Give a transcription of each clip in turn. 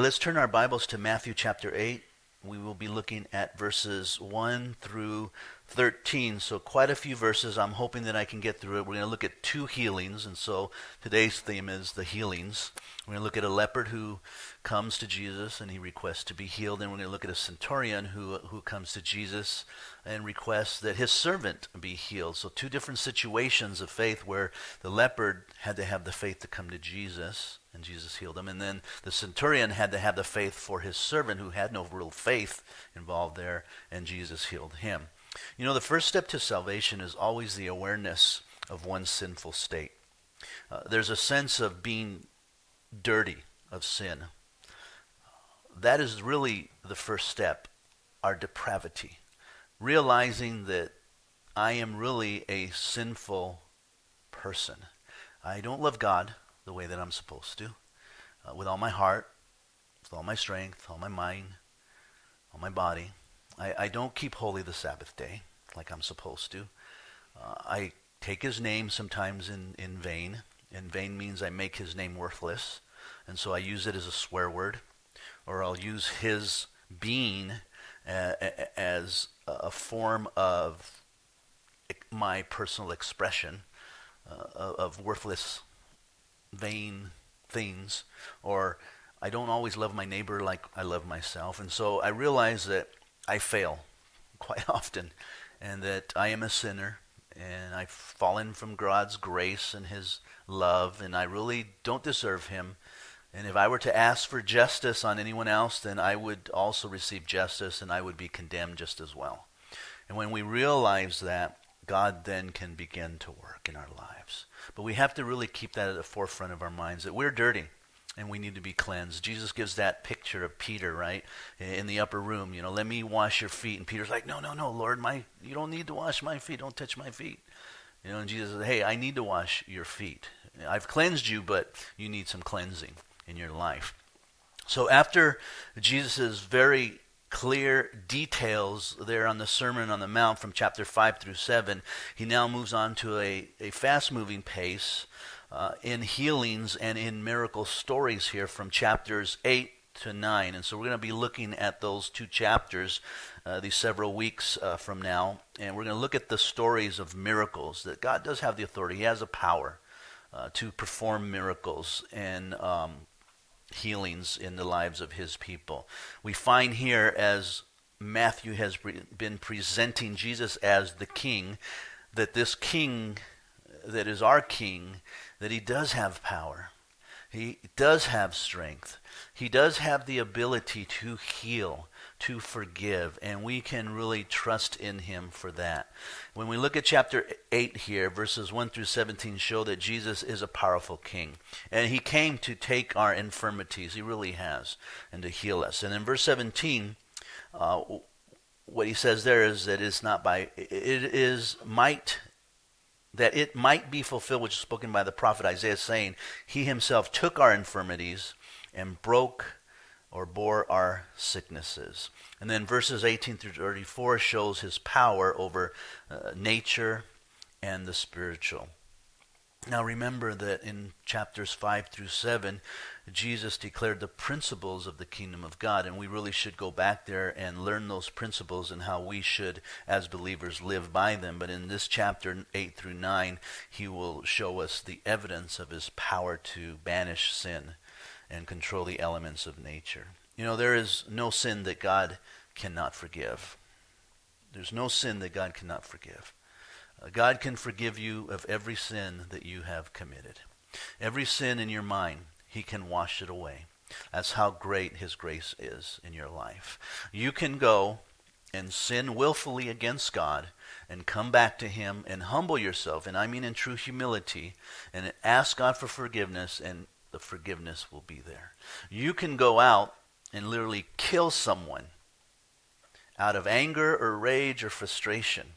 Let's turn our Bibles to Matthew chapter 8. We will be looking at verses 1 through 13. So, quite a few verses. I'm hoping that I can get through it. We're going to look at two healings. And so, today's theme is the healings. We're going to look at a leopard who comes to Jesus and he requests to be healed. And we're going to look at a centurion who, who comes to Jesus and requests that his servant be healed. So, two different situations of faith where the leopard had to have the faith to come to Jesus and Jesus healed him. And then the centurion had to have the faith for his servant who had no real faith involved there, and Jesus healed him. You know, the first step to salvation is always the awareness of one's sinful state. Uh, there's a sense of being dirty of sin. That is really the first step, our depravity. Realizing that I am really a sinful person. I don't love God the way that I'm supposed to, uh, with all my heart, with all my strength, all my mind, all my body. I, I don't keep holy the Sabbath day like I'm supposed to. Uh, I take his name sometimes in, in vain. In vain means I make his name worthless, and so I use it as a swear word, or I'll use his being as a form of my personal expression uh, of worthless vain things, or I don't always love my neighbor like I love myself. And so I realize that I fail quite often, and that I am a sinner, and I've fallen from God's grace and His love, and I really don't deserve Him. And if I were to ask for justice on anyone else, then I would also receive justice, and I would be condemned just as well. And when we realize that, God then can begin to work in our lives. But we have to really keep that at the forefront of our minds that we're dirty and we need to be cleansed. Jesus gives that picture of Peter, right, in the upper room. You know, let me wash your feet. And Peter's like, no, no, no, Lord, my you don't need to wash my feet. Don't touch my feet. You know, and Jesus says, hey, I need to wash your feet. I've cleansed you, but you need some cleansing in your life. So after Jesus' very clear details there on the Sermon on the Mount from chapter 5 through 7. He now moves on to a, a fast moving pace uh, in healings and in miracle stories here from chapters 8 to 9. And so we're going to be looking at those two chapters uh, these several weeks uh, from now. And we're going to look at the stories of miracles that God does have the authority, He has a power. Uh, to perform miracles and um, healings in the lives of his people. We find here, as Matthew has been presenting Jesus as the king, that this king that is our king, that he does have power. He does have strength. He does have the ability to heal to forgive, and we can really trust in him for that. When we look at chapter 8 here, verses 1 through 17 show that Jesus is a powerful king, and he came to take our infirmities, he really has, and to heal us. And in verse 17, uh, what he says there is that it's not by, it is might that it might be fulfilled, which is spoken by the prophet Isaiah, saying, He himself took our infirmities and broke or bore our sicknesses. And then verses 18 through 34 shows his power over uh, nature and the spiritual. Now remember that in chapters 5 through 7, Jesus declared the principles of the kingdom of God, and we really should go back there and learn those principles and how we should, as believers, live by them. But in this chapter 8 through 9, he will show us the evidence of his power to banish sin and control the elements of nature. You know, there is no sin that God cannot forgive. There's no sin that God cannot forgive. God can forgive you of every sin that you have committed. Every sin in your mind, He can wash it away. That's how great His grace is in your life. You can go and sin willfully against God and come back to Him and humble yourself, and I mean in true humility, and ask God for forgiveness, and the forgiveness will be there. You can go out and literally kill someone out of anger or rage or frustration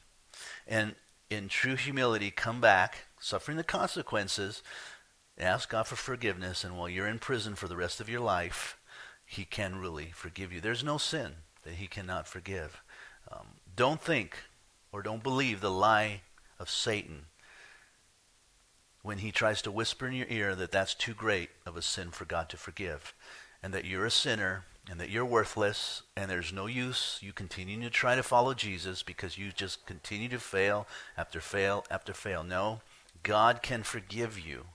and in true humility come back, suffering the consequences, ask God for forgiveness, and while you're in prison for the rest of your life, He can really forgive you. There's no sin that He cannot forgive. Um, don't think or don't believe the lie of Satan when he tries to whisper in your ear that that's too great of a sin for God to forgive. and that you're a sinner and that you're worthless and there's no use you continuing to try to follow Jesus because you just continue to fail after fail after fail. No, God can forgive you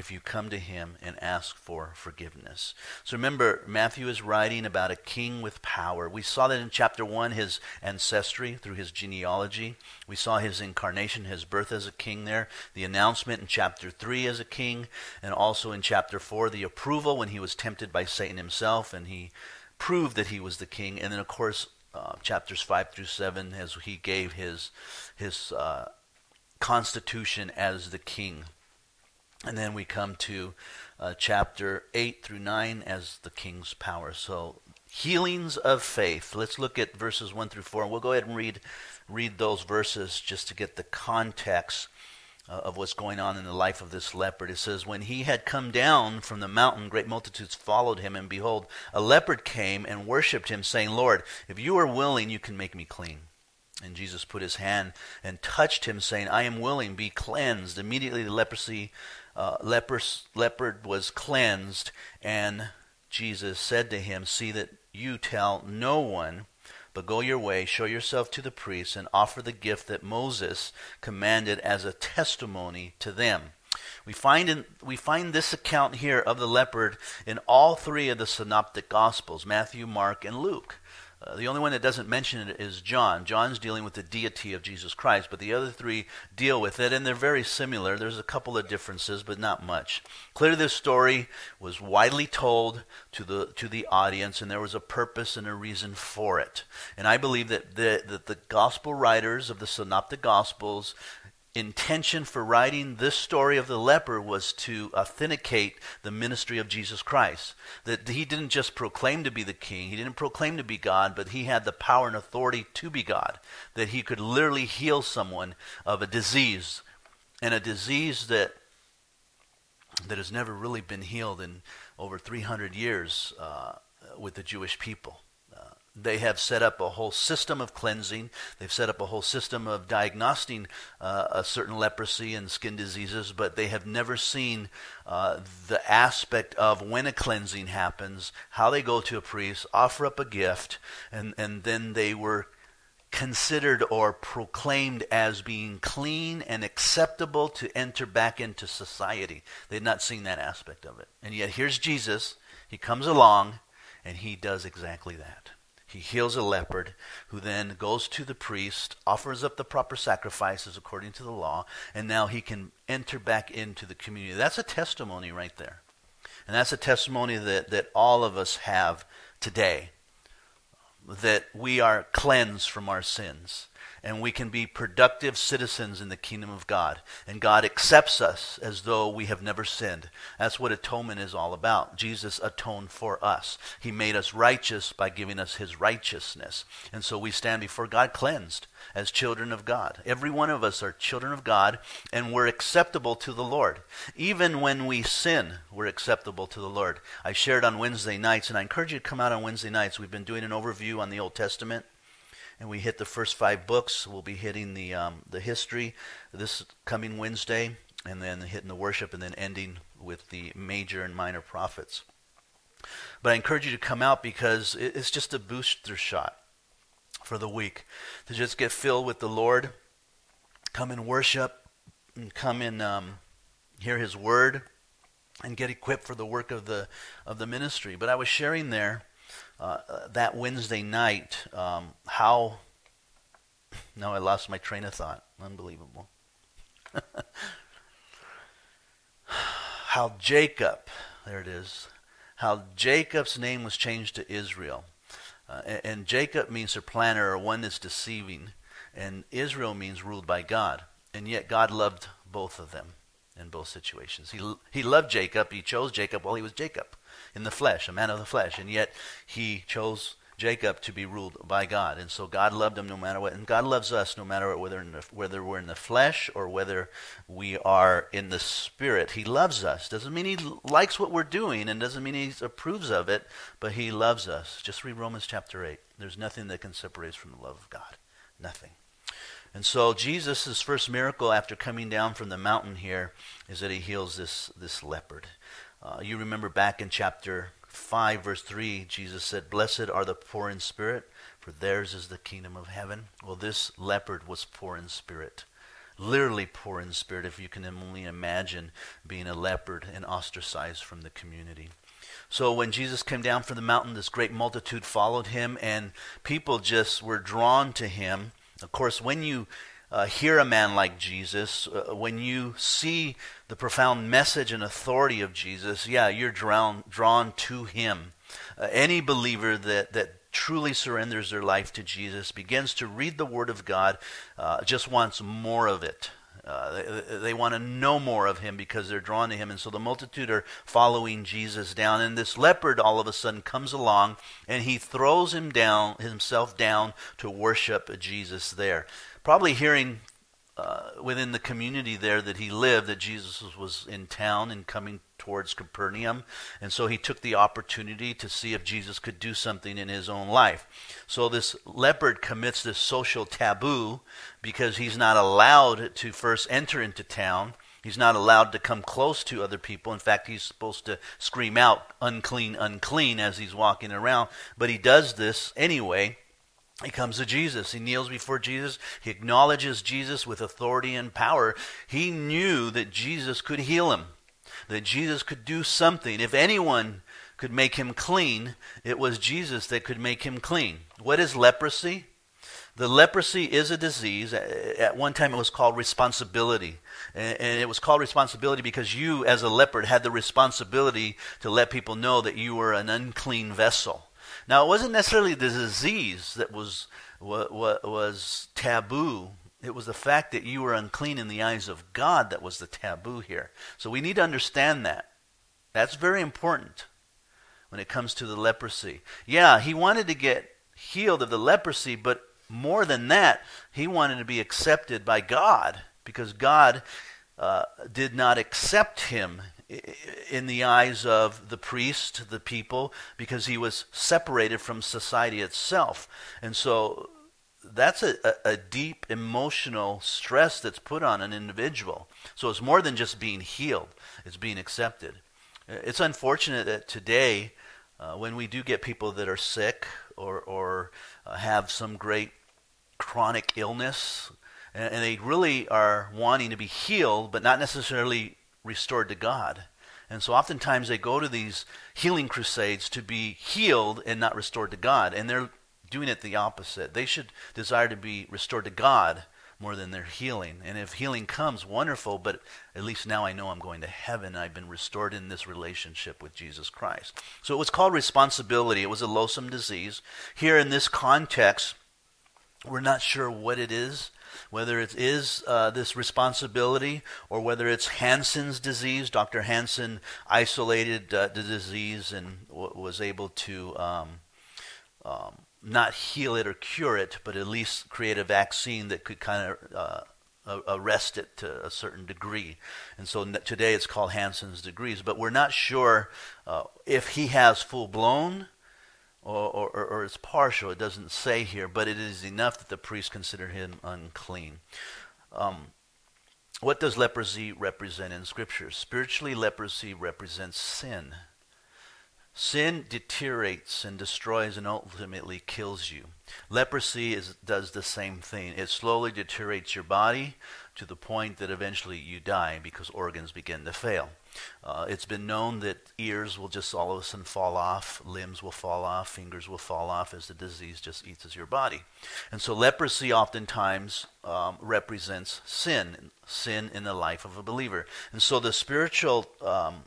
if you come to him and ask for forgiveness. So remember, Matthew is writing about a king with power. We saw that in chapter 1, his ancestry through his genealogy. We saw his incarnation, his birth as a king there, the announcement in chapter 3 as a king, and also in chapter 4, the approval when he was tempted by Satan himself and he proved that he was the king. And then, of course, uh, chapters 5 through 7 as he gave his, his uh, constitution as the king. And then we come to uh, chapter 8 through 9 as the king's power. So, healings of faith. Let's look at verses 1 through 4. And we'll go ahead and read, read those verses just to get the context uh, of what's going on in the life of this leopard. It says, When he had come down from the mountain, great multitudes followed him. And behold, a leopard came and worshipped him, saying, Lord, if you are willing, you can make me clean. And Jesus put his hand and touched him, saying, I am willing, be cleansed. Immediately the leprosy uh, lepers, leopard was cleansed, and Jesus said to him, See that you tell no one, but go your way, show yourself to the priests, and offer the gift that Moses commanded as a testimony to them. We find, in, we find this account here of the leopard in all three of the synoptic gospels Matthew, Mark, and Luke. Uh, the only one that doesn't mention it is John. John's dealing with the deity of Jesus Christ, but the other three deal with it, and they're very similar. There's a couple of differences, but not much. Clearly, this story was widely told to the to the audience, and there was a purpose and a reason for it. And I believe that the that the gospel writers of the synoptic gospels intention for writing this story of the leper was to authenticate the ministry of Jesus Christ. That he didn't just proclaim to be the king, he didn't proclaim to be God, but he had the power and authority to be God. That he could literally heal someone of a disease, and a disease that that has never really been healed in over 300 years uh, with the Jewish people. They have set up a whole system of cleansing. They've set up a whole system of diagnosing uh, a certain leprosy and skin diseases, but they have never seen uh, the aspect of when a cleansing happens, how they go to a priest, offer up a gift, and, and then they were considered or proclaimed as being clean and acceptable to enter back into society. They had not seen that aspect of it. And yet here's Jesus. He comes along and he does exactly that. He heals a leopard who then goes to the priest, offers up the proper sacrifices according to the law, and now he can enter back into the community. That's a testimony right there. And that's a testimony that, that all of us have today that we are cleansed from our sins and we can be productive citizens in the kingdom of God. And God accepts us as though we have never sinned. That's what atonement is all about. Jesus atoned for us. He made us righteous by giving us his righteousness. And so we stand before God cleansed as children of God. Every one of us are children of God, and we're acceptable to the Lord. Even when we sin, we're acceptable to the Lord. I shared on Wednesday nights, and I encourage you to come out on Wednesday nights. We've been doing an overview on the Old Testament and we hit the first five books. We'll be hitting the um, the history this coming Wednesday, and then hitting the worship, and then ending with the major and minor prophets. But I encourage you to come out because it's just a booster shot for the week to just get filled with the Lord, come and worship, and come and um, hear His word, and get equipped for the work of the of the ministry. But I was sharing there uh, that Wednesday night um, how. No, I lost my train of thought. Unbelievable. how Jacob, there it is, how Jacob's name was changed to Israel. Uh, and, and, Jacob means a planner or one that's deceiving, and Israel means ruled by God. And yet God loved both of them in both situations. He, he loved Jacob. He chose Jacob while he was Jacob in the flesh, a man of the flesh, and yet he chose Jacob to be ruled by God. And so God loved him no matter what. And God loves us no matter whether, the, whether we're in the flesh or whether we are in the spirit. He loves us. Doesn't mean he likes what we're doing and doesn't mean he approves of it, but he loves us. Just read Romans chapter 8. There's nothing that can separate us from the love of God. Nothing. And so Jesus' first miracle after coming down from the mountain here is that he heals this, this leopard. Uh, you remember back in chapter 5, verse 3, Jesus said, Blessed are the poor in spirit, for theirs is the kingdom of heaven. Well, this leopard was poor in spirit. Literally poor in spirit, if you can only imagine being a leopard and ostracized from the community. So when Jesus came down from the mountain, this great multitude followed him, and people just were drawn to him. Of course, when you uh, hear a man like Jesus, uh, when you see the profound message and authority of Jesus, yeah, you're drawn, drawn to him. Uh, any believer that, that truly surrenders their life to Jesus, begins to read the Word of God, uh, just wants more of it. Uh, they, they want to know more of him because they're drawn to him. And so the multitude are following Jesus down. And this leopard all of a sudden comes along and he throws him down, himself down to worship Jesus there. Probably hearing uh, within the community there that he lived that Jesus was in town and coming towards Capernaum. And so he took the opportunity to see if Jesus could do something in his own life. So this leopard commits this social taboo because he's not allowed to first enter into town. He's not allowed to come close to other people. In fact, he's supposed to scream out, unclean, unclean, as he's walking around. But he does this anyway he comes to Jesus. He kneels before Jesus. He acknowledges Jesus with authority and power. He knew that Jesus could heal him, that Jesus could do something. If anyone could make him clean, it was Jesus that could make him clean. What is leprosy? The leprosy is a disease. At one time, it was called responsibility. And it was called responsibility because you, as a leopard, had the responsibility to let people know that you were an unclean vessel. Now, it wasn't necessarily the disease that was, was taboo. It was the fact that you were unclean in the eyes of God that was the taboo here. So we need to understand that. That's very important when it comes to the leprosy. Yeah, he wanted to get healed of the leprosy, but more than that, he wanted to be accepted by God because God uh, did not accept him in the eyes of the priest, the people, because he was separated from society itself. And so that's a, a, deep emotional stress that's put on an individual. So it's more than just being healed, it's being accepted. It's unfortunate that today, uh, when we do get people that are sick or, or uh, have some great chronic illness, and, and they really are wanting to be healed, but not necessarily restored to God. And so oftentimes they go to these healing crusades to be healed and not restored to God. And they're doing it the opposite. They should desire to be restored to God more than their healing. And if healing comes, wonderful, but at least now I know I'm going to heaven. I've been restored in this relationship with Jesus Christ. So it was called responsibility. It was a loathsome disease. Here in this context, we're not sure what it is whether it is uh, this responsibility or whether it's Hansen's disease. Dr. Hansen isolated uh, the disease and w- was able to um, um, not heal it or cure it, but at least create a vaccine that could kind of uh, arrest it to a certain degree. And so today it's called Hansen's disease. But we're not sure uh, if he has full blown or, or, or it's partial. It doesn't say here, but it is enough that the priest consider him unclean. Um, what does leprosy represent in Scripture? Spiritually, leprosy represents sin. Sin deteriorates and destroys and ultimately kills you. Leprosy is, does the same thing. It slowly deteriorates your body to the point that eventually you die because organs begin to fail. Uh, it's been known that ears will just all of a sudden fall off, limbs will fall off, fingers will fall off as the disease just eats your body. And so leprosy oftentimes um, represents sin, sin in the life of a believer. And so the spiritual um,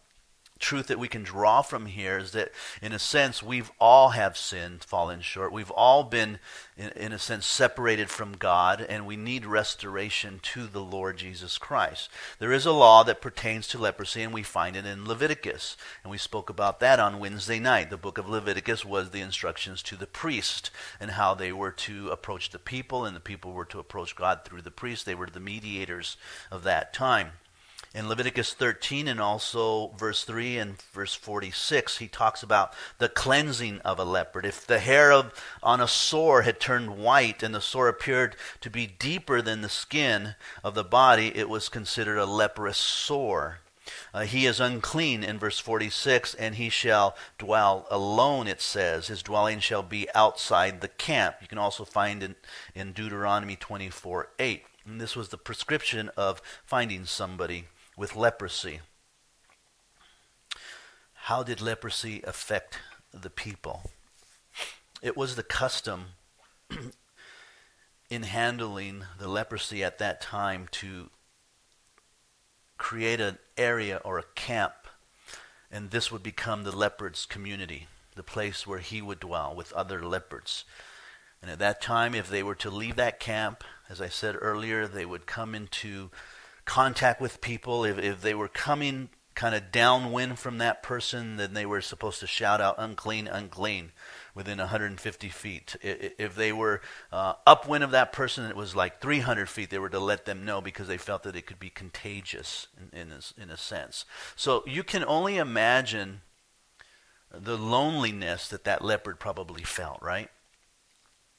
truth that we can draw from here is that, in a sense, we've all have sinned, fallen short. We've all been, in, in, a sense, separated from God, and we need restoration to the Lord Jesus Christ. There is a law that pertains to leprosy, and we find it in Leviticus. And we spoke about that on Wednesday night. The book of Leviticus was the instructions to the priest and how they were to approach the people, and the people were to approach God through the priest. They were the mediators of that time in Leviticus 13 and also verse 3 and verse 46, he talks about the cleansing of a leopard. If the hair of, on a sore had turned white and the sore appeared to be deeper than the skin of the body, it was considered a leprous sore. Uh, he is unclean in verse 46, and he shall dwell alone, it says. His dwelling shall be outside the camp. You can also find in, in Deuteronomy 24 8. And this was the prescription of finding somebody with leprosy. How did leprosy affect the people? It was the custom in handling the leprosy at that time to create an area or a camp, and this would become the leopard's community, the place where he would dwell with other leopards. And at that time, if they were to leave that camp, as I said earlier, they would come into contact with people. If, if they were coming kind of downwind from that person, then they were supposed to shout out, unclean, unclean within 150 feet. If they were uh, upwind of that person, it was like 300 feet. They were to let them know because they felt that it could be contagious in, in, a, in a sense. So you can only imagine the loneliness that that leopard probably felt, right?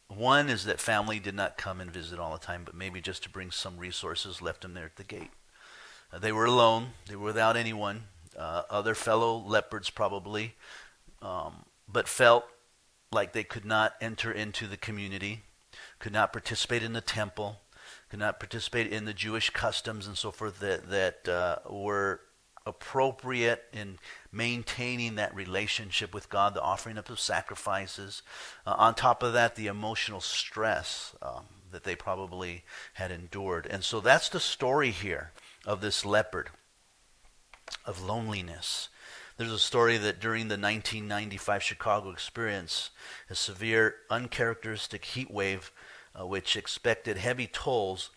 One is that family did not come and visit all the time, but maybe just to bring some resources left them there at the gate. Uh, they were alone. They were without anyone. Uh, other fellow leopards probably, um, but felt like they could not enter into the community, could not participate in the temple, could not participate in the Jewish customs and so forth that, that uh, were appropriate in maintaining that relationship with God, the offering up of sacrifices. Uh, on top of that, the emotional stress um, that they probably had endured. And so that's the story here of this leopard, of loneliness. There's a story that during the 1995 Chicago experience, a severe, uncharacteristic heat wave, uh, which expected heavy tolls,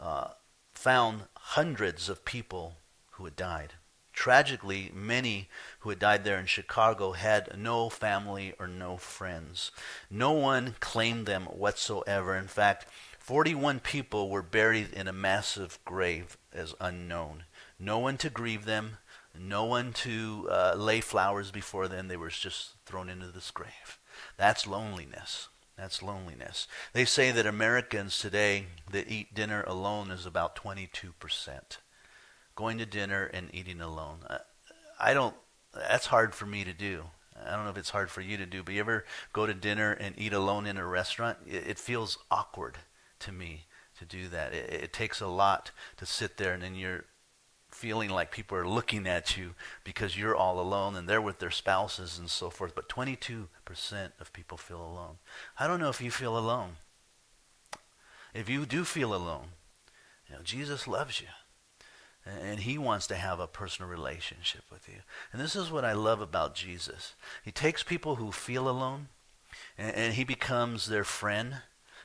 uh, found hundreds of people who had died. Tragically, many who had died there in Chicago had no family or no friends. No one claimed them whatsoever. In fact, 41 people were buried in a massive grave as unknown. No one to grieve them, no one to uh, lay flowers before them. They were just thrown into this grave. That's loneliness. That's loneliness. They say that Americans today that eat dinner alone is about 22%. Going to dinner and eating alone. I, I don't, that's hard for me to do. I don't know if it's hard for you to do, but you ever go to dinner and eat alone in a restaurant? It, it feels awkward to me to do that. It, it takes a lot to sit there and then you're feeling like people are looking at you because you're all alone and they're with their spouses and so forth. But 22% of people feel alone. I don't know if you feel alone. If you do feel alone, you know, Jesus loves you. And he wants to have a personal relationship with you. And this is what I love about Jesus. He takes people who feel alone and, and he becomes their friend.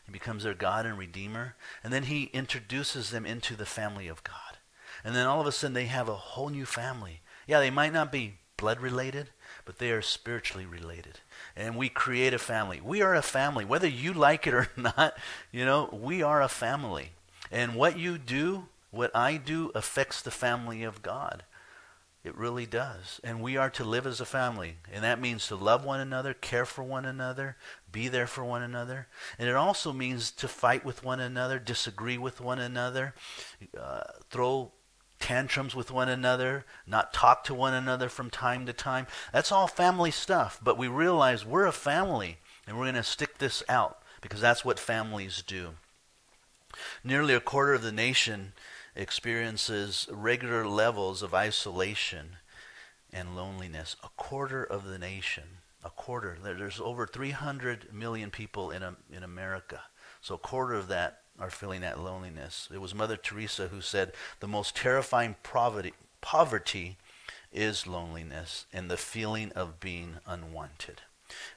He becomes their God and Redeemer. And then he introduces them into the family of God. And then all of a sudden they have a whole new family. Yeah, they might not be blood related, but they are spiritually related. And we create a family. We are a family. Whether you like it or not, you know, we are a family. And what you do, what I do, affects the family of God. It really does. And we are to live as a family. And that means to love one another, care for one another, be there for one another. And it also means to fight with one another, disagree with one another, uh, throw tantrums with one another, not talk to one another from time to time. That's all family stuff. But we realize we're a family and we're going to stick this out because that's what families do. Nearly a quarter of the nation experiences regular levels of isolation and loneliness. A quarter of the nation. A quarter. There's over 300 million people in, in America. So a quarter of that are feeling that loneliness. It was Mother Teresa who said, The most terrifying poverty, poverty is loneliness and the feeling of being unwanted.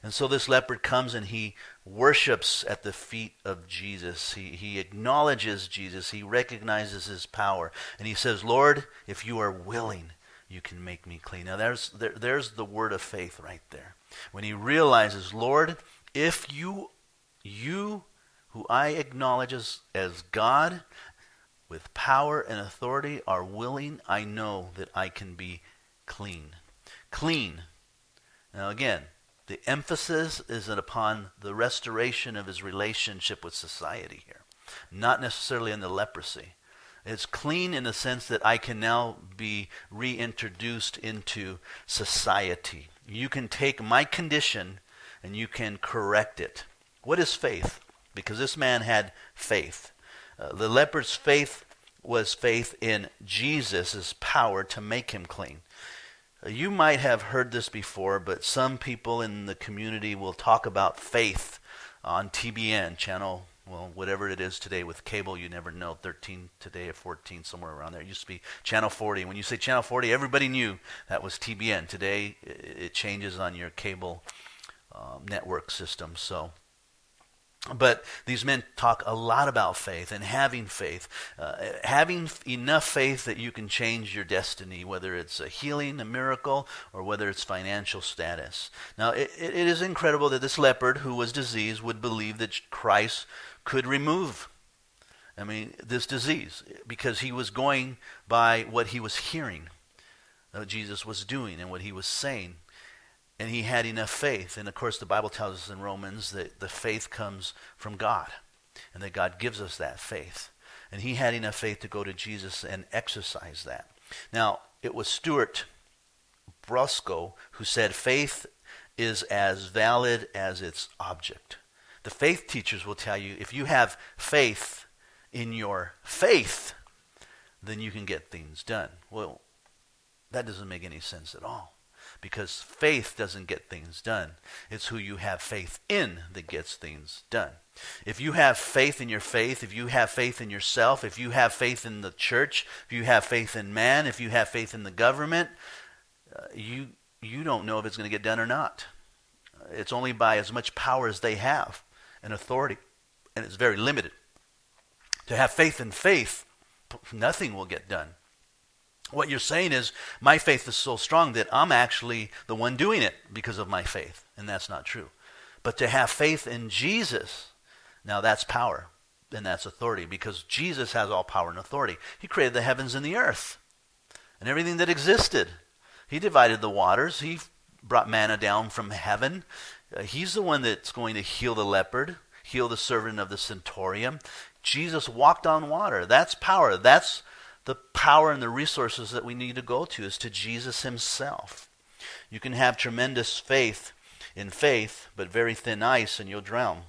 And so this leopard comes and he worships at the feet of Jesus. He, he acknowledges Jesus. He recognizes his power. And he says, Lord, if you are willing, you can make me clean. Now, there's, there, there's the word of faith right there. When he realizes, Lord, if you, you who I acknowledge as, as God with power and authority are willing, I know that I can be clean. Clean. Now, again, the emphasis is upon the restoration of his relationship with society here, not necessarily in the leprosy. It's clean in the sense that I can now be reintroduced into society. You can take my condition and you can correct it. What is faith? Because this man had faith. Uh, the leper's faith was faith in Jesus' power to make him clean. You might have heard this before, but some people in the community will talk about faith on TBN, channel, well, whatever it is today with cable, you never know, 13 today or 14, somewhere around there. It used to be channel 40. When you say channel 40, everybody knew that was TBN. Today, it changes on your cable um, network system. So but these men talk a lot about faith and having faith, uh, having enough faith that you can change your destiny, whether it's a healing, a miracle, or whether it's financial status. Now, it, it is incredible that this leopard who was diseased would believe that Christ could remove, I mean, this disease because he was going by what he was hearing, what Jesus was doing, and what he was saying and he had enough faith. And of course, the Bible tells us in Romans that the faith comes from God, and that God gives us that faith. And he had enough faith to go to Jesus and exercise that. Now, it was Stuart Briscoe who said faith is as valid as its object. The faith teachers will tell you if you have faith in your faith, then you can get things done. Well, that doesn't make any sense at all because faith doesn't get things done. It's who you have faith in that gets things done. If you have faith in your faith, if you have faith in yourself, if you have faith in the church, if you have faith in man, if you have faith in the government, uh, you you don't know if it's going to get done or not. It's only by as much power as they have and authority, and it's very limited. To have faith in faith, nothing will get done. What you're saying is, my faith is so strong that I'm actually the one doing it because of my faith. And that's not true. But to have faith in Jesus, now that's power and that's authority because Jesus has all power and authority. He created the heavens and the earth and everything that existed. He divided the waters. He brought manna down from heaven. Uh, he's the one that's going to heal the leopard, heal the servant of the centurion. Jesus walked on water. That's power. That's the power and the resources that we need to go to is to Jesus himself. You can have tremendous faith in faith, but very thin ice and you'll drown.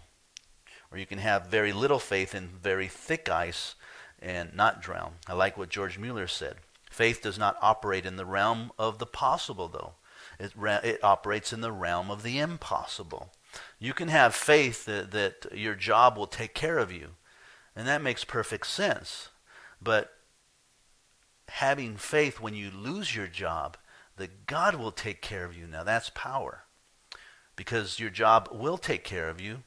Or you can have very little faith in very thick ice and not drown. I like what George Mueller said. Faith does not operate in the realm of the possible, though. It, it operates in the realm of the impossible. You can have faith that, that your job will take care of you, and that makes perfect sense. But having faith when you lose your job that God will take care of you. Now that's power. Because your job will take care of you.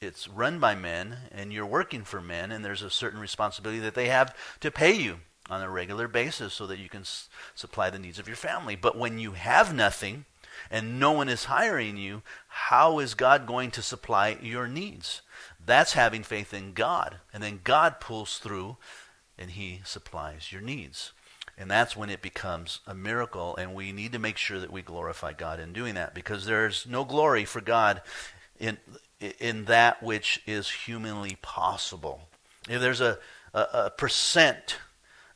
It's run by men and you're working for men and there's a certain responsibility that they have to pay you on a regular basis so that you can s- supply the needs of your family. But when you have nothing and no one is hiring you, how is God going to supply your needs? That's having faith in God. And then God pulls through and he supplies your needs. And that's when it becomes a miracle, and we need to make sure that we glorify God in doing that because there's no glory for God in, in that which is humanly possible. If there's a, a, a percent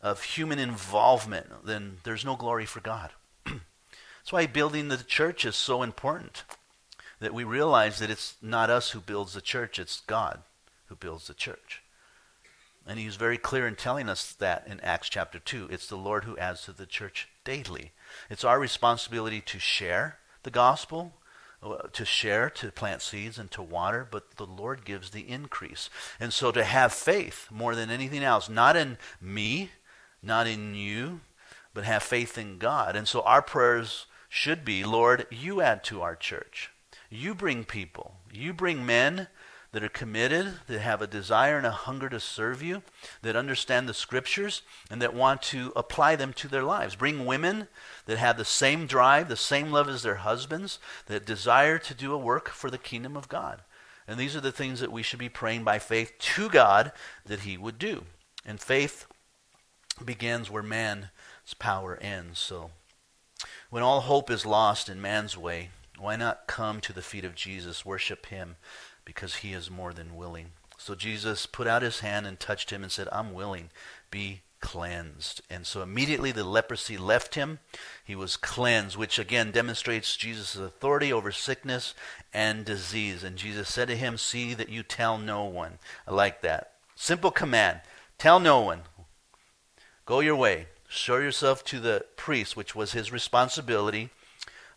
of human involvement, then there's no glory for God. that's why building the church is so important. That we realize that it's not us who builds the church, it's God who builds the church. And he's very clear in telling us that in Acts chapter 2. It's the Lord who adds to the church daily. It's our responsibility to share the gospel, uh, to share, to plant seeds, and to water, but the Lord gives the increase. And so to have faith more than anything else, not in me, not in you, but have faith in God. And so our prayers should be Lord, you add to our church. You bring people. You bring men that are committed, that have a desire and a hunger to serve you, that understand the scriptures, and that want to apply them to their lives. Bring women that have the same drive, the same love as their husbands, that desire to do a work for the kingdom of God. And these are the things that we should be praying by faith to God that He would do. And faith begins where man's power ends. So, when all hope is lost in man's way, why not come to the feet of Jesus, worship Him, because he is more than willing. So Jesus put out his hand and touched him and said, I'm willing. Be cleansed. And so immediately the leprosy left him. He was cleansed, which again demonstrates Jesus' authority over sickness and disease. And Jesus said to him, See that you tell no one. I like that. Simple command tell no one. Go your way. Show yourself to the priest, which was his responsibility.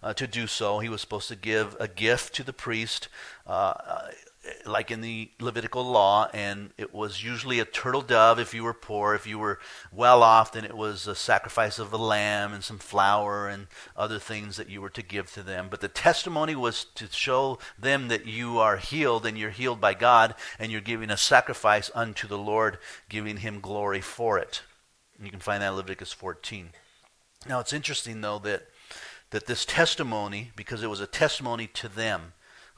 Uh, to do so, he was supposed to give a gift to the priest. Uh, like in the Levitical law, and it was usually a turtle dove if you were poor. If you were well off, then it was a sacrifice of a lamb and some flour and other things that you were to give to them. But the testimony was to show them that you are healed and you're healed by God, and you're giving a sacrifice unto the Lord, giving Him glory for it. You can find that in Leviticus 14. Now it's interesting, though, that, that this testimony, because it was a testimony to them,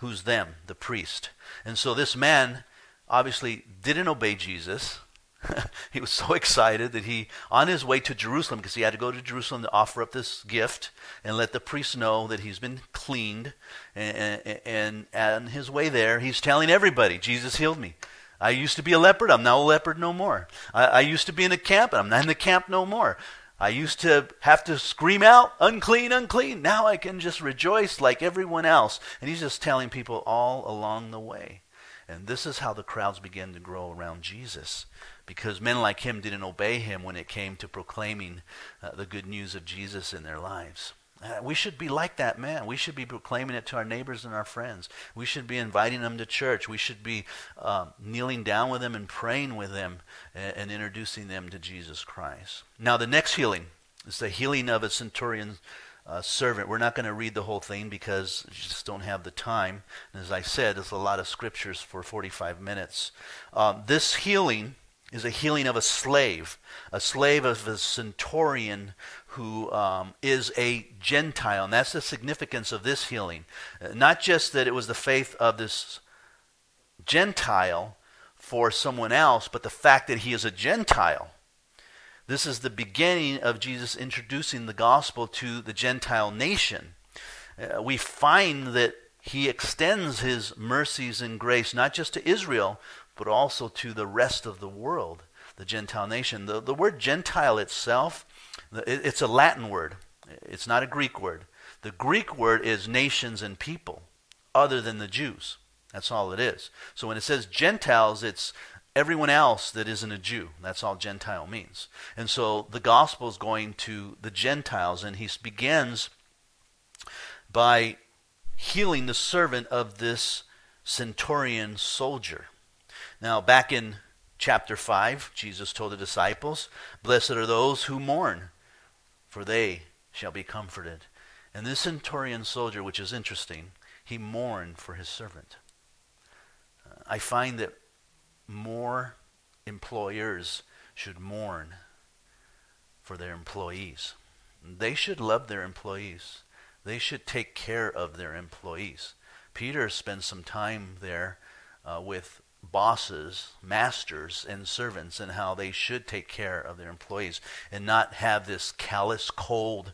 who's them? The priest. And so this man obviously didn't obey Jesus. he was so excited that he, on his way to Jerusalem, because he had to go to Jerusalem to offer up this gift and let the priest know that he's been cleaned. And, and, and on his way there, he's telling everybody, Jesus healed me. I used to be a leopard. I'm now a leopard no more. I, I used to be in a camp. and I'm not in the camp no more. I used to have to scream out, unclean, unclean. Now I can just rejoice like everyone else. And he's just telling people all along the way. And this is how the crowds began to grow around Jesus. Because men like him didn't obey him when it came to proclaiming uh, the good news of Jesus in their lives. Uh, we should be like that man. We should be proclaiming it to our neighbors and our friends. We should be inviting them to church. We should be uh, kneeling down with them and praying with them and, and, introducing them to Jesus Christ. Now, the next healing is the healing of a centurion uh, servant. We're not going to read the whole thing because you just don't have the time. And as I said, there's a lot of scriptures for 45 minutes. Um, this healing is a healing of a slave, a slave of a centurion who um, is a Gentile. And that's the significance of this healing. Uh, not just that it was the faith of this Gentile for someone else, but the fact that he is a Gentile. This is the beginning of Jesus introducing the gospel to the Gentile nation. Uh, we find that he extends his mercies and grace not just to Israel, but also to the rest of the world, the Gentile nation. The, the word Gentile itself it's a Latin word, it's not a Greek word. The Greek word is nations and people, other than the Jews. That's all it is. So when it says Gentiles, it's everyone else that isn't a Jew. That's all Gentile means. And so the gospel is going to the Gentiles, and he begins by healing the servant of this centurion soldier. Now, back in chapter 5, Jesus told the disciples, Blessed are those who mourn, for they shall be comforted. And this centurion soldier, which is interesting, he mourned for his servant. Uh, I find that more employers should mourn for their employees. They should love their employees. They should take care of their employees. Peter spends some time there uh, with bosses, masters, and servants and how they should take care of their employees and not have this callous, cold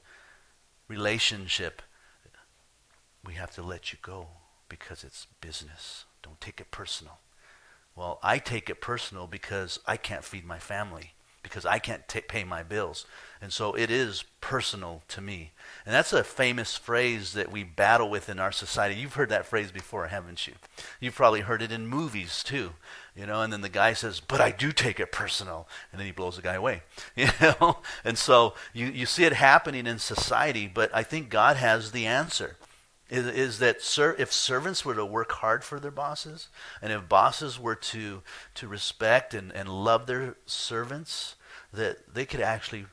relationship. We have to let you go because it's business. Don't take it personal. Well, I take it personal because I can't feed my family because I can't t- pay my bills. And so it is personal to me. And that's a famous phrase that we battle with in our society. You've heard that phrase before, haven't you? You've probably heard it in movies too. You know, and then the guy says, "But I do take it personal." And then he blows the guy away. You know? And so you you see it happening in society, but I think God has the answer is, is that ser- if servants were to work hard for their bosses, and if bosses were to, to respect and, and love their servants, that they could actually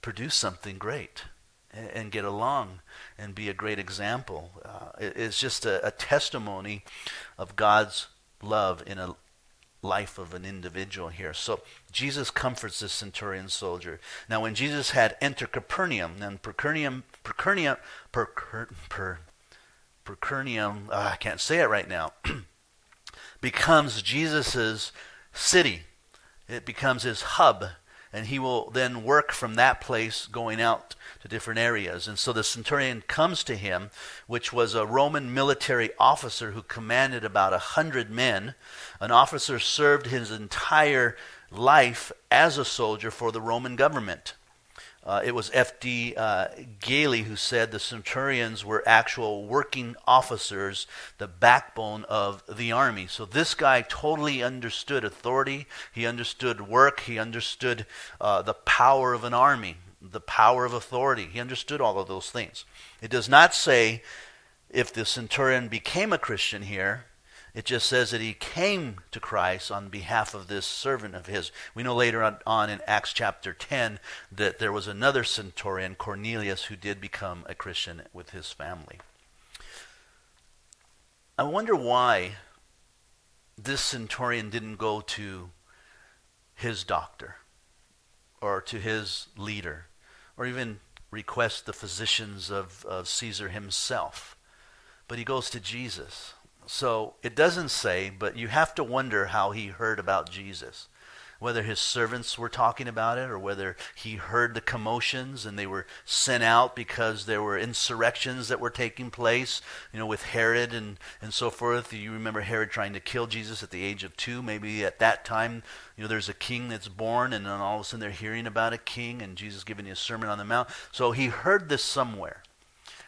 produce something great and, and get along and be a great example. Uh, it, it's just a, a testimony of God's love in a life of an individual here. So Jesus comforts this centurion soldier. Now, when Jesus had entered Capernaum, then Capernaum, Capernaum, per, per, Percurnium, uh, I can't say it right now, becomes Jesus' city. It becomes his hub. And he will then work from that place going out to different areas. And so the centurion comes to him, which was a Roman military officer who commanded about a hundred men. An officer served his entire life as a soldier for the Roman government. Uh, it was F.D. Uh, Gailey who said the centurions were actual working officers, the backbone of the army. So this guy totally understood authority. He understood work. He understood uh, the power of an army, the power of authority. He understood all of those things. It does not say if the centurion became a Christian here, it just says that he came to Christ on behalf of this servant of his. We know later on, on, in Acts chapter 10 that there was another centurion, Cornelius, who did become a Christian with his family. I wonder why this centurion didn't go to his doctor or to his leader or even request the physicians of, of Caesar himself, but he goes to Jesus. So it doesn't say, but you have to wonder how he heard about Jesus. Whether his servants were talking about it or whether he heard the commotions and they were sent out because there were insurrections that were taking place, you know, with Herod and, and so forth. You remember Herod trying to kill Jesus at the age of two. Maybe at that time, you know, there's a king that's born and then all of a sudden they're hearing about a king and Jesus giving a sermon on the mount. So he heard this somewhere.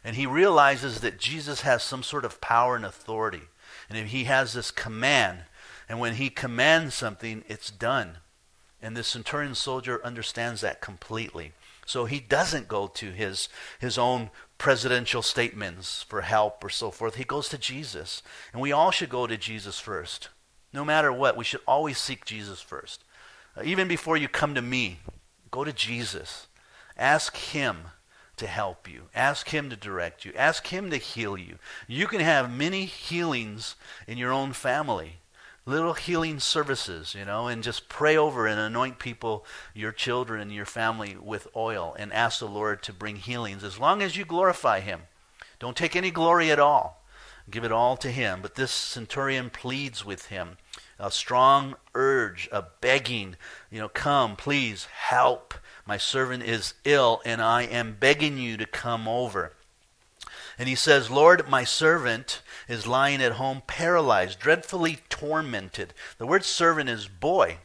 And he realizes that Jesus has some sort of power and authority. And he has this command, and when he commands something, it's done. And the centurion soldier understands that completely. So he doesn't go to his, his own presidential statements for help or so forth. He goes to Jesus. And we all should go to Jesus first. No matter what, we should always seek Jesus first. Uh, even before you come to me, go to Jesus. Ask him to help you. Ask Him to direct you. Ask Him to heal you. You can have many healings in your own family. Little healing services, you know, and just pray over and anoint people, your children and your family with oil and ask the Lord to bring healings as long as you glorify Him. Don't take any glory at all. Give it all to Him. But this centurion pleads with Him a strong urge, a begging, you know, come, please help. My servant is ill, and I am begging you to come over. And he says, Lord, my servant is lying at home paralyzed, dreadfully tormented. The word servant is boy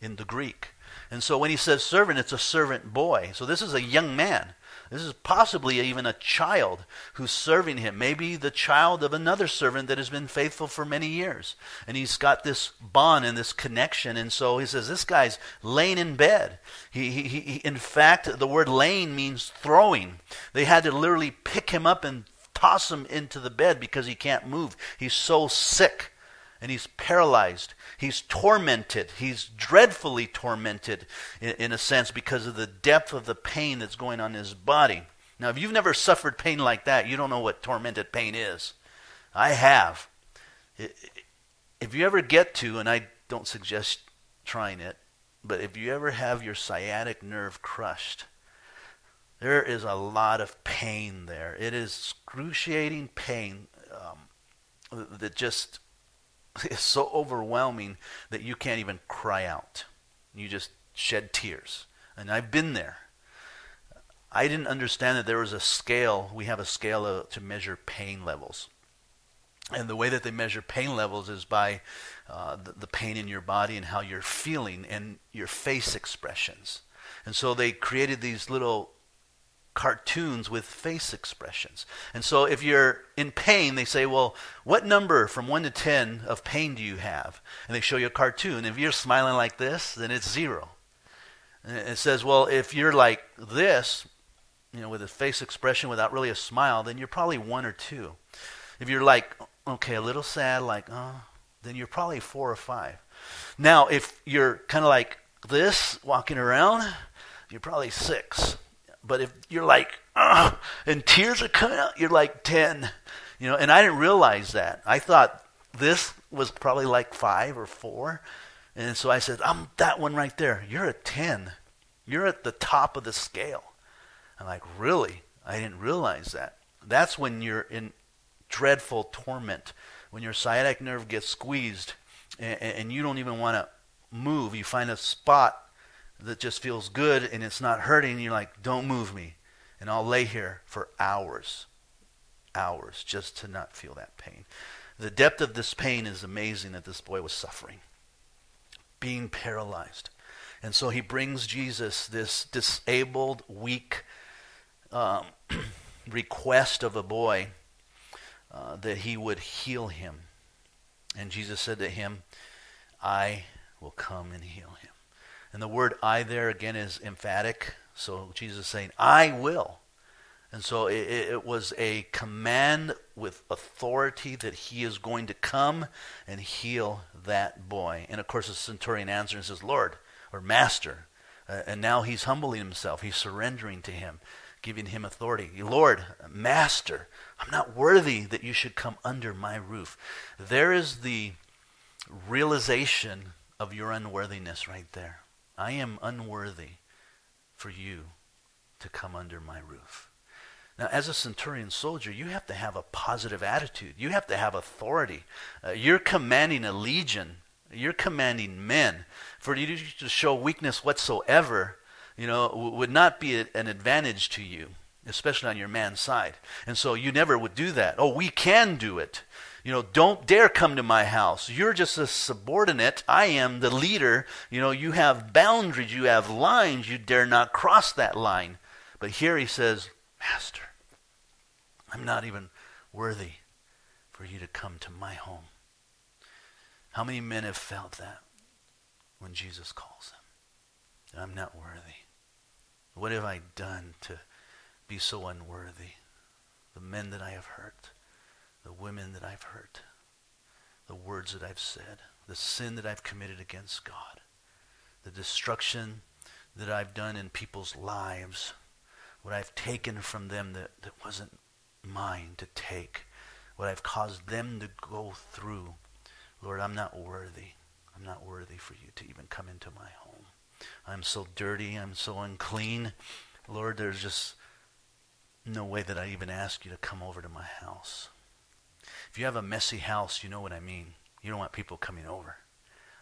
in the Greek. And so when he says servant, it's a servant boy. So this is a young man. This is possibly even a child who's serving him. Maybe the child of another servant that has been faithful for many years. And he's got this bond and this connection. And so he says, This guy's laying in bed. He, he, he, in fact, the word laying means throwing. They had to literally pick him up and toss him into the bed because he can't move. He's so sick and he's paralyzed. He's tormented. He's dreadfully tormented, in, in, a sense, because of the depth of the pain that's going on in his body. Now, if you've never suffered pain like that, you don't know what tormented pain is. I have. If you ever get to, and I don't suggest trying it, but if you ever have your sciatic nerve crushed, there is a lot of pain there. It is excruciating pain um, that just is so overwhelming that you can't even cry out. You just shed tears. And I've been there. I didn't understand that there was a scale. We have a scale to measure pain levels. And the way that they measure pain levels is by uh, the, the pain in your body and how you're feeling and your face expressions. And so they created these little cartoons with face expressions. And so if you're in pain, they say, well, what number from 1 to 10 of pain do you have? And they show you a cartoon. If you're smiling like this, then it's zero. And it says, well, if you're like this, you know, with a face expression without really a smile, then you're probably one or two. If you're like, okay, a little sad, like, oh, then you're probably four or five. Now, if you're kind of like this, walking around, you're probably six. But if you're like, and tears are coming out, you're like 10. You know, and I didn't realize that. I thought this was probably like five or four. And so I said, I'm that one right there. You're a 10. You're at the top of the scale. I'm like, really? I didn't realize that. That's when you're in dreadful torment, when your sciatic nerve gets squeezed and, and you don't even want to move. You find a spot that just feels good and it's not hurting, you're like, don't move me. And I'll lay here for hours, hours, just to not feel that pain. The depth of this pain is amazing that this boy was suffering, being paralyzed. And so he brings Jesus this disabled, weak um, request of a boy uh, that he would heal him. And Jesus said to him, I will come and heal him. And the word I there again is emphatic. So Jesus is saying, I will. And so it, it, was a command with authority that he is going to come and heal that boy. And of course, the centurion answers and says, Lord, or Master. Uh, and now he's humbling himself. He's surrendering to him, giving him authority. Lord, Master, I'm not worthy that you should come under my roof. There is the realization of your unworthiness right there. I am unworthy for you to come under my roof. Now, as a centurion soldier, you have to have a positive attitude. You have to have authority. Uh, you're commanding a legion. You're commanding men. For you to show weakness whatsoever, you know, would not be a, an advantage to you, especially on your man's side. And so you never would do that. Oh, we can do it. You know, don't dare come to my house. You're just a subordinate. I am the leader. You know, you have boundaries, you have lines. You dare not cross that line. But here he says, Master, I'm not even worthy for you to come to my home. How many men have felt that when Jesus calls them? I'm not worthy. What have I done to be so unworthy? The men that I have hurt, the women that I've hurt, the words that I've said, the sin that I've committed against God, the destruction that I've done in people's lives what I've taken from them that, that wasn't mine to take, what I've caused them to go through. Lord, I'm not worthy. I'm not worthy for you to even come into my home. I'm so dirty. I'm so unclean. Lord, there's just no way that I even ask you to come over to my house. If you have a messy house, you know what I mean. You don't want people coming over.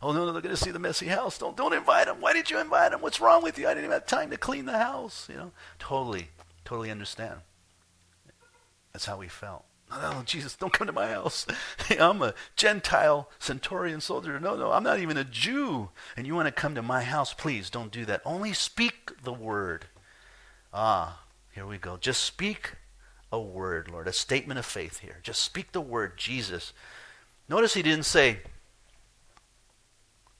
Oh, no, no, they're going to see the messy house. Don't, don't invite them. Why did you invite them? What's wrong with you? I didn't even have time to clean the house. You know, totally, totally understand. That's how we felt. No, Jesus, don't come to my house. I'm a Gentile centurion soldier. No, no, I'm not even a Jew. And you want to come to my house? Please don't do that. Only speak the word. Ah, here we go. Just speak a word, Lord. A statement of faith here. Just speak the word, Jesus. Notice he didn't say,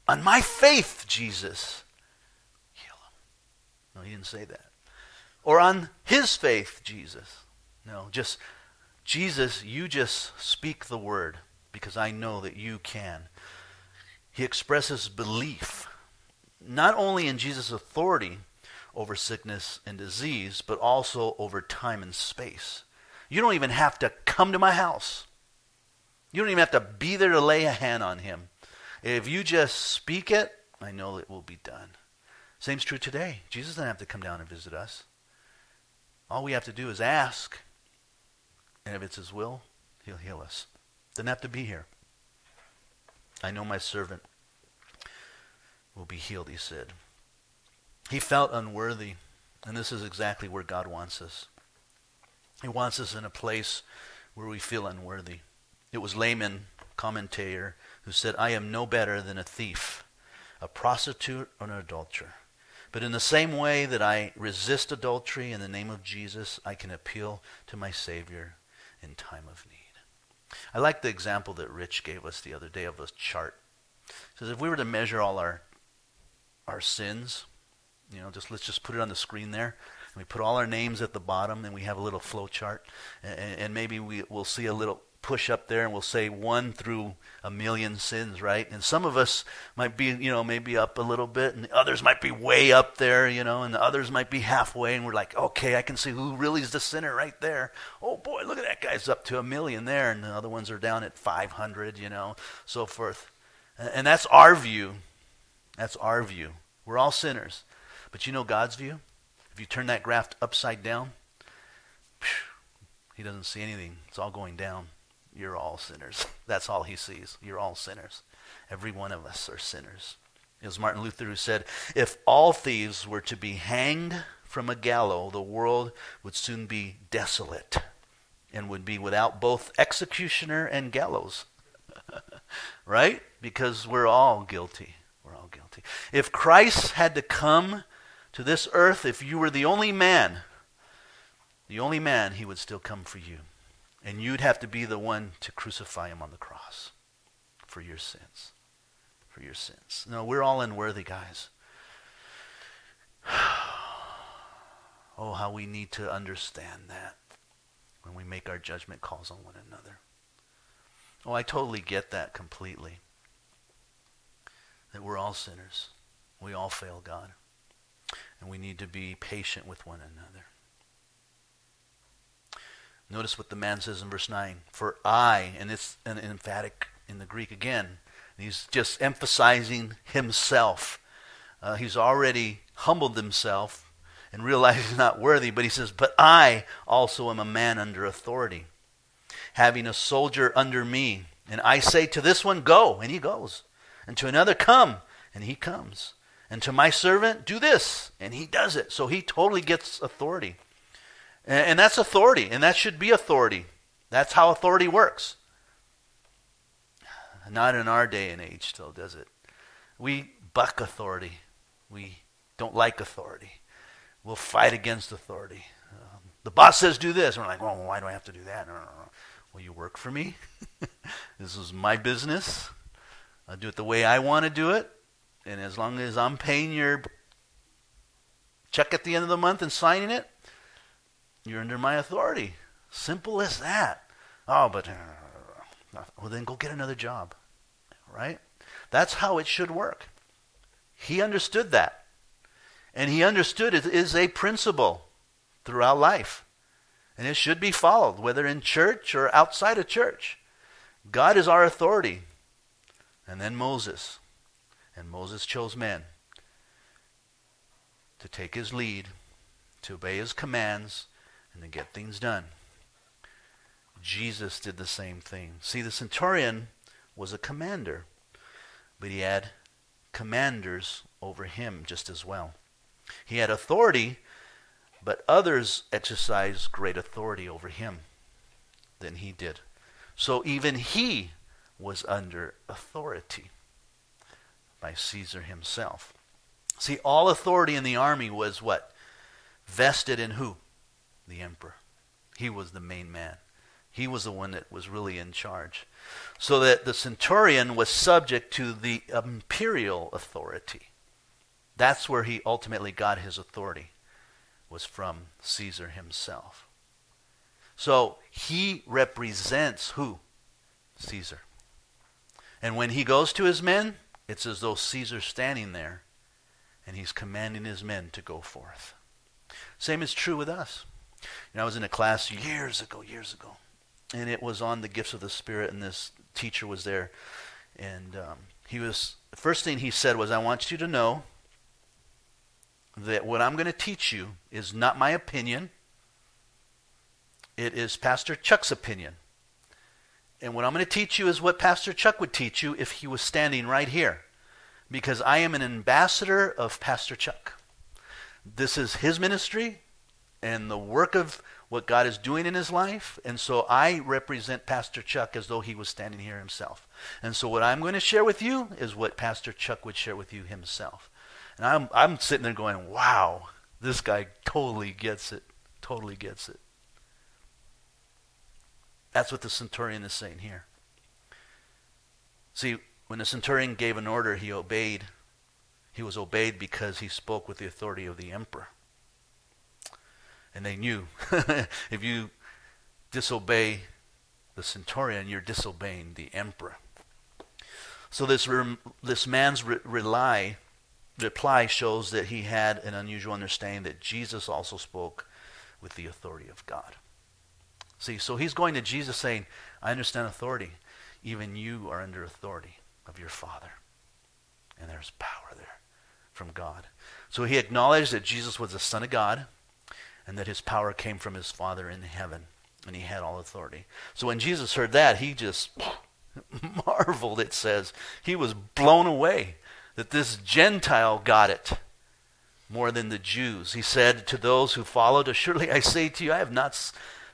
on my faith, Jesus, heal him. No, he didn't say that. Or on his faith, Jesus. No, just, Jesus, you just speak the word because I know that you can. He expresses belief, not only in Jesus' authority over sickness and disease, but also over time and space. You don't even have to come to my house. You don't even have to be there to lay a hand on him. If you just speak it, I know it will be done. Same's true today. Jesus doesn't have to come down and visit us. All we have to do is ask. And if it's his will, he'll heal us. Doesn't have to be here. I know my servant will be healed, he said. He felt unworthy, and this is exactly where God wants us. He wants us in a place where we feel unworthy. It was Layman, commentator, who said, I am no better than a thief, a prostitute, or an adulterer. But in the same way that I resist adultery in the name of Jesus, I can appeal to my Savior in time of need. I like the example that Rich gave us the other day of a chart. He says if we were to measure all our our sins, you know, just let's just put it on the screen there. And we put all our names at the bottom, and we have a little flow chart, and, and maybe we, we'll see a little push up there and we'll say one through a million sins, right? And some of us might be, you know, maybe up a little bit, and others might be way up there, you know, and the others might be halfway, and we're like, okay, I can see who really is the sinner right there. Oh boy, look at that guy's up to a million there, and the other ones are down at 500, you know, so forth. And that's our view. That's our view. We're all sinners. But you know God's view? If you turn that graph upside down, he doesn't see anything. It's all going down. You're all sinners. That's all he sees. You're all sinners. Every one of us are sinners. It was Martin Luther who said, If all thieves were to be hanged from a gallows, the world would soon be desolate and would be without both executioner and gallows. right? Because we're all guilty. We're all guilty. If Christ had to come to this earth, if you were the only man, the only man, he would still come for you. And you'd have to be the one to crucify him on the cross for your sins. For your sins. No, we're all unworthy, guys. oh, how we need to understand that when we make our judgment calls on one another. Oh, I totally get that completely. That we're all sinners. We all fail God. And we need to be patient with one another. Notice what the man says in verse 9. For I, and it's an emphatic in the Greek again. He's just emphasizing himself. Uh, he's already humbled himself and realized he's not worthy, but he says, But I also am a man under authority, having a soldier under me. And I say to this one, Go, and he goes. And to another, Come, and he comes. And to my servant, Do this, and he does it. So he totally gets authority. And, and that's authority, and that should be authority. That's how authority works. Not in our day and age, though, does it? We buck authority. We don't like authority. We'll fight against authority. Um, the boss says do this. And we're like, well, why do I have to do that? No. Well, you work for me. this is my business. I'll do it the way I want to do it. And as long as I'm paying your check at the end of the month and signing it, you're under my authority. Simple as that. Oh, but uh, well, then go get another job, right? That's how it should work. He understood that, and he understood it is a principle throughout life, and it should be followed, whether in church or outside of church. God is our authority, and then Moses, and Moses chose men to take his lead, to obey his commands, and to get things done. Jesus did the same thing. See, the centurion was a commander, but he had commanders over him just as well. He had authority, but others exercised great authority over him than he did. So even he was under authority by Caesar himself. See, all authority in the army was what? Vested in who? The emperor. He was the main man. He was the one that was really in charge. So that the centurion was subject to the imperial authority. That's where he ultimately got his authority, was from Caesar himself. So he represents who? Caesar. And when he goes to his men, it's as though Caesar's standing there and he's commanding his men to go forth. Same is true with us. You know, I was in a class years ago, years ago, and it was on the gifts of the Spirit, and this teacher was there, and um, he was the first thing he said was, "I want you to know that what I'm going to teach you is not my opinion. It is Pastor Chuck's opinion." And what I'm going to teach you is what Pastor Chuck would teach you if he was standing right here. Because I am an ambassador of Pastor Chuck. This is his ministry and the work of what God is doing in his life. And so I represent Pastor Chuck as though he was standing here himself. And so what I'm going to share with you is what Pastor Chuck would share with you himself. And I'm, I'm sitting there going, wow, this guy totally gets it. Totally gets it. That's what the centurion is saying here. See, when the centurion gave an order, he obeyed. He was obeyed because he spoke with the authority of the emperor. And they knew if you disobey the centurion, you're disobeying the emperor. So this this man's re- rely reply shows that he had an unusual understanding that Jesus also spoke with the authority of God. See, so he's going to Jesus saying, I understand authority. Even you are under authority of your Father. And there's power there from God. So he acknowledged that Jesus was the Son of God and that his power came from his Father in heaven, and he had all authority. So when Jesus heard that, he just marveled, it says. He was blown away that this Gentile got it more than the Jews. He said to those who followed, Assuredly I say to you, I have not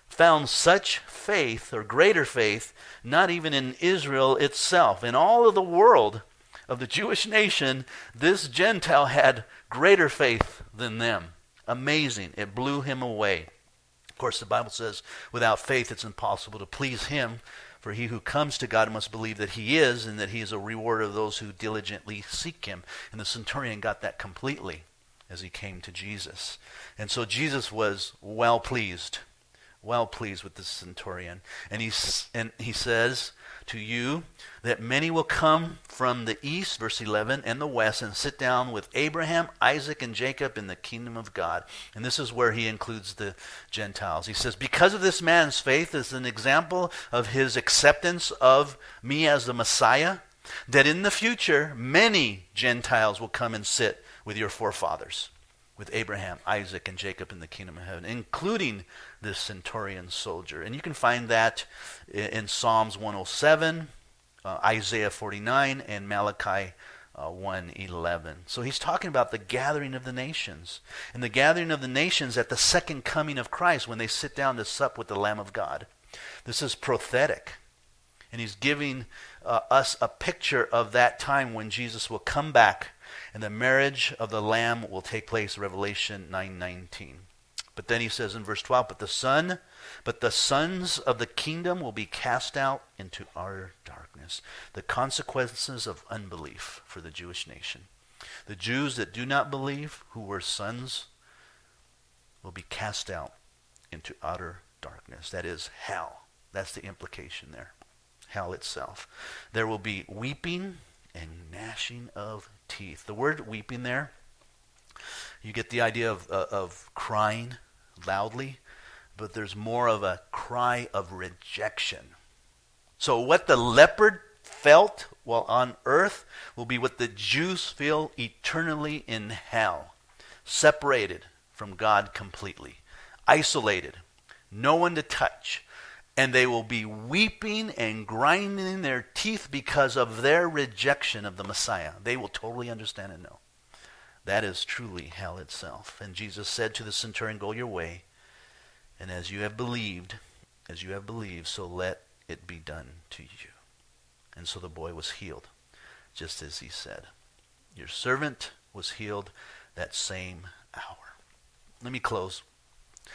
found such faith or greater faith, not even in Israel itself. In all of the world, of the Jewish nation, this Gentile had greater faith than them. Amazing. It blew him away. Of course, the Bible says without faith it's impossible to please him. For he who comes to God must believe that he is, and that he is a rewarder of those who diligently seek him. And the centurion got that completely as he came to Jesus. And so Jesus was well pleased, well pleased with the centurion. And he, and he says, to you that many will come from the east, verse 11, and the west, and sit down with Abraham, Isaac, and Jacob in the kingdom of God. And this is where he includes the Gentiles. He says, Because of this man's faith is an example of his acceptance of me as the Messiah, that in the future many Gentiles will come and sit with your forefathers with Abraham, Isaac, and Jacob in the kingdom of heaven, including this centurion soldier. And you can find that in Psalms 107, uh, Isaiah 49, and Malachi uh, 111. So he's talking about the gathering of the nations. And the gathering of the nations at the second coming of Christ when they sit down to sup with the Lamb of God. This is prophetic. And he's giving uh, us a picture of that time when Jesus will come back and the marriage of the lamb will take place revelation 9:19 but then he says in verse 12 but the son but the sons of the kingdom will be cast out into utter darkness. The consequences of unbelief for the jewish nation. The jews that do not believe who were sons will be cast out into utter darkness. That is hell. That's the implication there. Hell itself. There will be weeping and gnashing of teeth. The word weeping there, you get the idea of, uh, of crying loudly, but there's more of a cry of rejection. So, what the leper felt while on earth will be what the Jews feel eternally in hell separated from God completely, isolated, no one to touch, and they will be weeping and grinding their teeth because of their rejection of the Messiah. They will totally understand and know. That is truly hell itself. And Jesus said to the centurion, Go your way, and as you have believed, as you have believed, so let it be done to you. And so the boy was healed, just as he said. Your servant was healed that same hour. Let me close A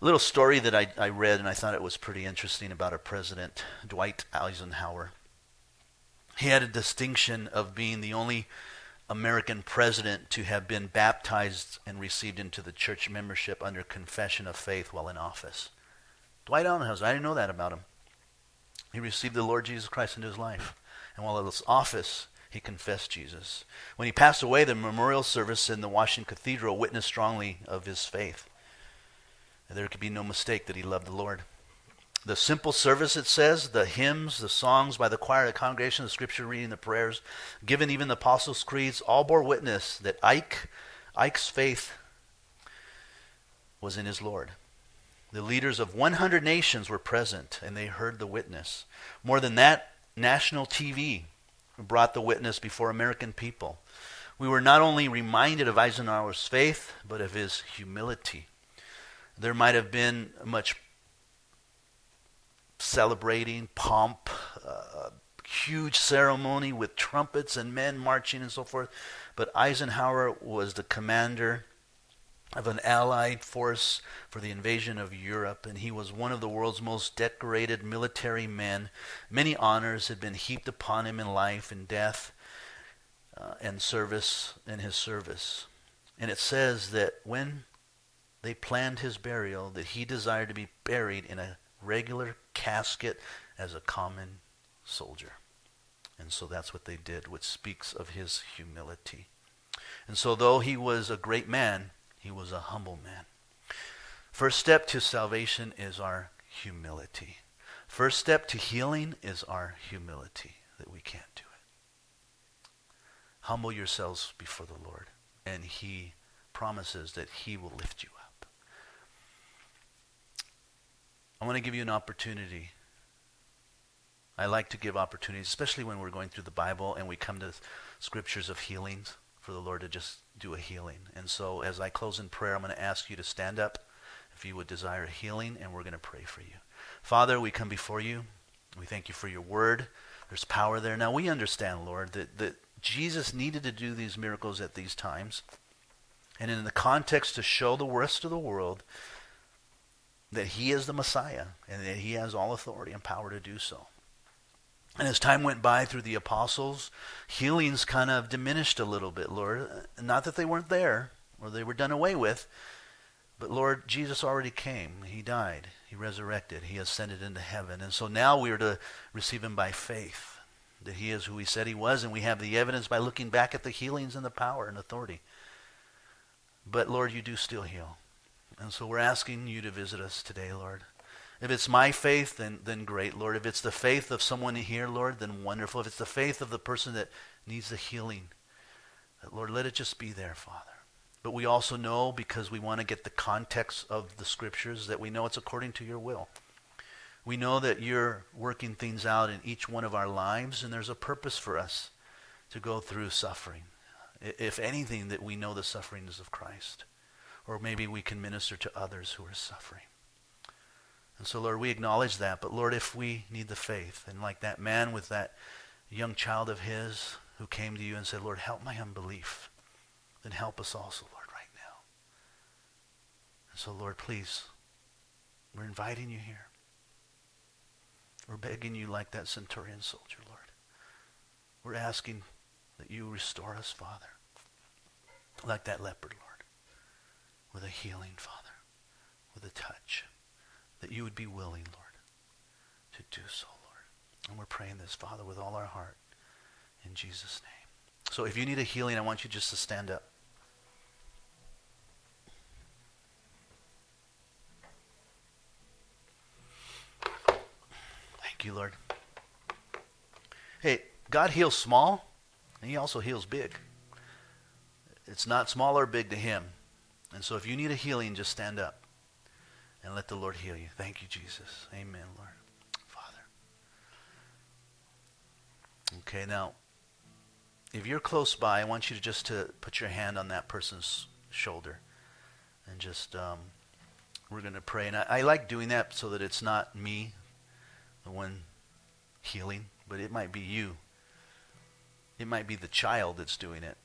little story that I, I read and I thought it was pretty interesting about our president, Dwight Eisenhower. He had a distinction of being the only American president to have been baptized and received into the church membership under confession of faith while in office. Dwight Eisenhower, I didn't know that about him. He received the Lord Jesus Christ into his life. And while in his office, he confessed Jesus. When he passed away, the memorial service in the Washington Cathedral witnessed strongly of his faith. There could be no mistake that he loved the Lord. The simple service, it says, the hymns, the songs by the choir, the congregation, the scripture reading, the prayers, given even the Apostles' Creeds, all bore witness that Ike, Ike's faith was in his Lord. The leaders of 100 nations were present, and they heard the witness. More than that, national TV brought the witness before American people. We were not only reminded of Eisenhower's faith, but of his humility. There might have been much celebrating, pomp, uh, huge ceremony with trumpets and men marching and so forth. But Eisenhower was the commander of an allied force for the invasion of Europe, and he was one of the world's most decorated military men. Many honors had been heaped upon him in life and death uh, and service in his service. And it says that when they planned his burial that he desired to be buried in a regular casket as a common soldier. And so that's what they did, which speaks of his humility. And so, though he was a great man, he was a humble man. First step to salvation is our humility. First step to healing is our humility, that we can't do it. Humble yourselves before the Lord, and he promises that he will lift you up. I want to give you an opportunity. I like to give opportunities, especially when we're going through the Bible and we come to scriptures of healings, for the Lord to just do a healing. And so as I close in prayer, I'm going to ask you to stand up if you would desire healing, and we're going to pray for you. Father, we come before you. We thank you for your word There's power there. Now we understand, Lord, that, that Jesus needed to do these miracles at these times. And in the context to show the rest of the world that he is the Messiah and that he has all authority and power to do so. And as time went by through the apostles, healings kind of diminished a little bit, Lord. Not that they weren't there or they were done away with, but Lord, Jesus already came. He died. He resurrected. He ascended into heaven. And so now we are to receive him by faith, that he is who he said he was, and we have the evidence by looking back at the healings and the power and authority. But Lord, you do still heal. And so we're asking you to visit us today, Lord. If it's my faith, then, then great, Lord. If it's the faith of someone here, Lord, then wonderful. If it's the faith of the person that needs the healing, Lord, let it just be there, Father. But we also know, because we want to get the context of the scriptures, that we know it's according to your will. We know that you're working things out in each one of our lives, and there's a purpose for us to go through suffering. If anything, that we know the sufferings of Christ. Or maybe we can minister to others who are suffering. And so, Lord, we acknowledge that. But, Lord, if we need the faith, and like that man with that young child of his who came to you and said, Lord, help my unbelief, then help us also, Lord, right now. And so, Lord, please, we're inviting you here. We're begging you like that centurion soldier, Lord. We're asking that you restore us, Father, like that leper, Lord, with a healing, Father, with a touch that you would be willing, Lord, to do so, Lord. And we're praying this, Father, with all our heart in Jesus' name. So if you need a healing, I want you just to stand up. Thank you, Lord. Hey, God heals small, and He also heals big. It's not small or big to Him. And so if you need a healing, just stand up and let the Lord heal you. Thank you, Jesus. Amen, Lord. Father. Okay, now, if you're close by, I want you to just to put your hand on that person's shoulder and just um, we're going to pray. And I, I like doing that so that it's not me, the one healing, but it might be you. It might be the child that's doing it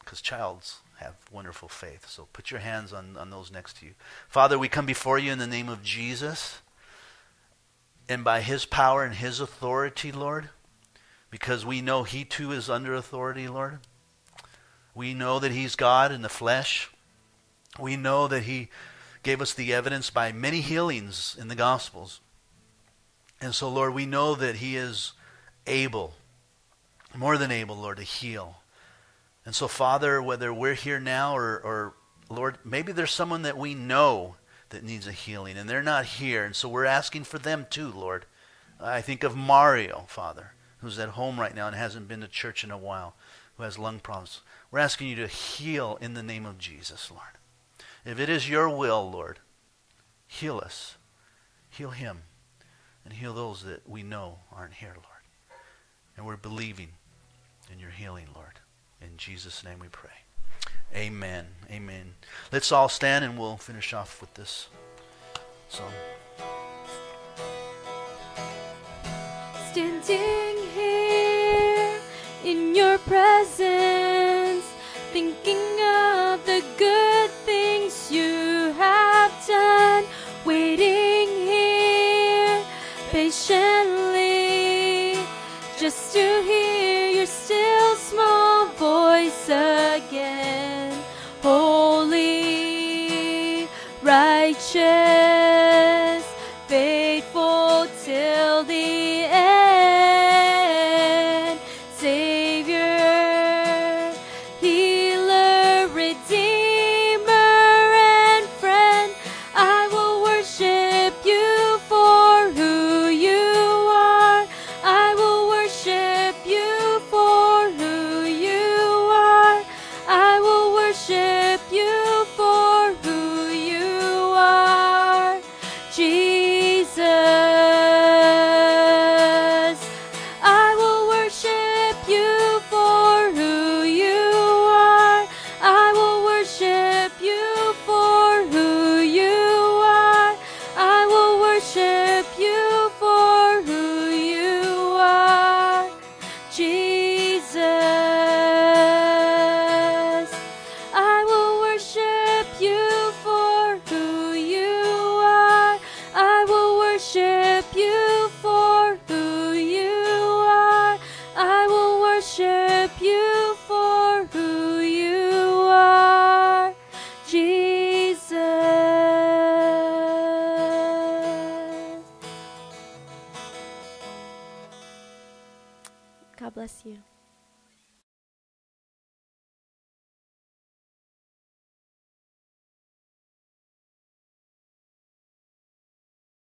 because childs have wonderful faith. So put your hands on, on those next to you. Father, we come before you in the name of Jesus. And by his power and his authority, Lord, because we know he too is under authority, Lord. We know that he's God in the flesh. We know that he gave us the evidence by many healings in the Gospels. And so, Lord, we know that he is able, more than able, Lord, to heal and so, Father, whether we're here now or, or, Lord, maybe there's someone that we know that needs a healing and they're not here. And so we're asking for them too, Lord. I think of Mario, Father, who's at home right now and hasn't been to church in a while, who has lung problems. We're asking you to heal in the name of Jesus, Lord. If it is your will, Lord, heal us. Heal him. And heal those that we know aren't here, Lord. And we're believing in your healing, Lord. In Jesus' name we pray. Amen. Amen. Let's all stand and we'll finish off with this song. Standing here in your presence, thinking of the good things you have done, waiting here patiently just to hear